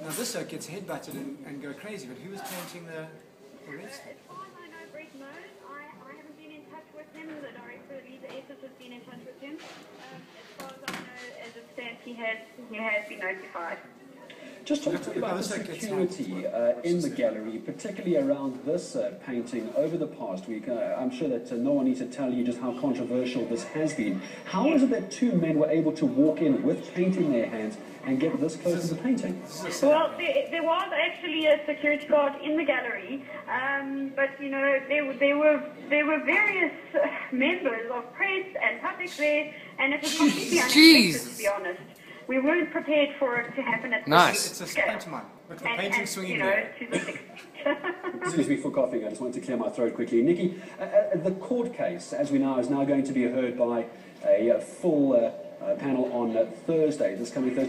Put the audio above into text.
Now this oak gets headbutted and, and go crazy, but who was painting the, the rest? As far as I know, Brett knows. I, I haven't been in touch with him. The director of Liza Essers has been in touch with him. Um, as far as I know, as it stands, he has, he has been notified. Just talk to me about the Let's look at security uh, in the gallery, particularly around this uh, painting over the past week. Uh, I'm sure that uh, no one needs to tell you just how controversial this has been. How is it that two men were able to walk in with paint in their hands and get this close to the painting? This is a setup. Well, there, there was actually a security guard in the gallery, um, but you know there, were- there were there were various uh, members of press and public there, and it was completely unexpected to be honest. We weren't prepared for it to happen at Nice. this It's a scale. pantomime, with the And- painting and, swinging you know, there. to this extent. Excuse me for coughing. I just wanted to clear my throat quickly. Nikki, uh, uh, the court case, as we know, is now going to be heard by a uh, full uh, uh, panel on uh, Thursday, this coming Thursday.